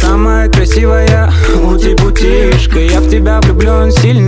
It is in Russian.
самая красивая ути-бутишка Я в тебя влюблен сильно.